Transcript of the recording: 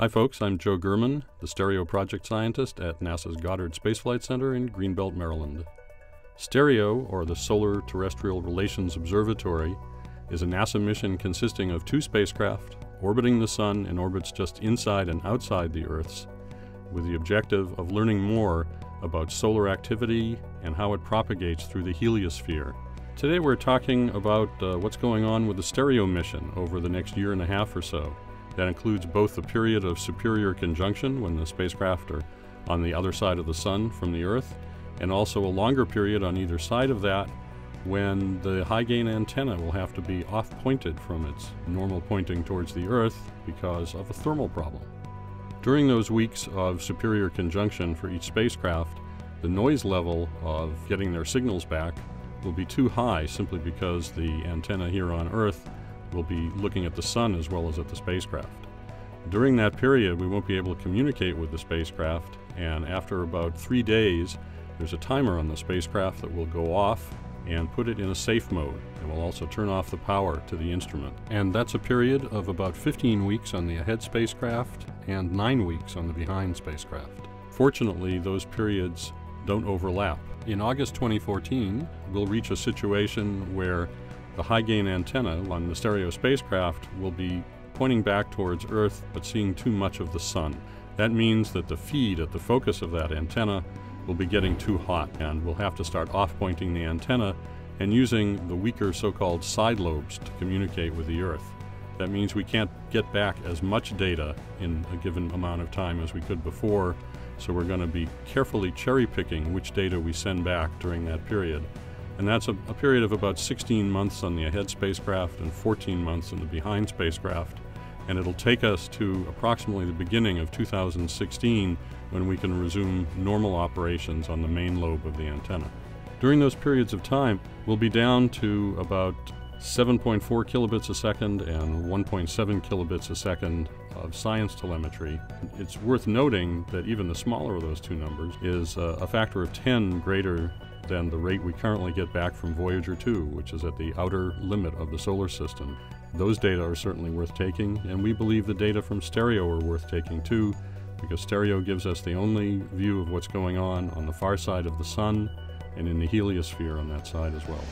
Hi, folks. I'm Joe Gurman, the Stereo Project Scientist at NASA's Goddard Space Flight Center in Greenbelt, Maryland. STEREO, or the Solar Terrestrial Relations Observatory, is a NASA mission consisting of two spacecraft orbiting the Sun in orbits just inside and outside the Earth's, with the objective of learning more about solar activity and how it propagates through the heliosphere. Today we're talking about uh, what's going on with the STEREO mission over the next year and a half or so. That includes both the period of superior conjunction when the spacecraft are on the other side of the Sun from the Earth, and also a longer period on either side of that when the high gain antenna will have to be off pointed from its normal pointing towards the Earth because of a thermal problem. During those weeks of superior conjunction for each spacecraft, the noise level of getting their signals back will be too high simply because the antenna here on Earth will be looking at the sun as well as at the spacecraft. During that period, we won't be able to communicate with the spacecraft, and after about three days, there's a timer on the spacecraft that will go off and put it in a safe mode. It will also turn off the power to the instrument. And that's a period of about 15 weeks on the ahead spacecraft and 9 weeks on the behind spacecraft. Fortunately, those periods don't overlap. In August 2014, we'll reach a situation where the high gain antenna on the stereo spacecraft will be pointing back towards Earth but seeing too much of the sun. That means that the feed at the focus of that antenna will be getting too hot and we'll have to start off pointing the antenna and using the weaker so-called side lobes to communicate with the Earth. That means we can't get back as much data in a given amount of time as we could before, so we're going to be carefully cherry picking which data we send back during that period. And that's a, a, period of about 16 months on the ahead spacecraft and 14 months on the behind spacecraft. And it'll take us to approximately the beginning of 2016 when we can resume normal operations on the main lobe of the antenna. During those periods of time, we'll be down to about 7.4 kilobits a second and 1.7 kilobits a second of science telemetry. It's worth noting that even the smaller of those two numbers is uh, a factor of 10 greater than the rate we currently get back from Voyager 2, which is at the outer limit of the solar system. Those data are certainly worth taking, and we believe the data from stereo are worth taking too, because stereo gives us the only view of what's going on on the far side of the sun and in the heliosphere on that side as well.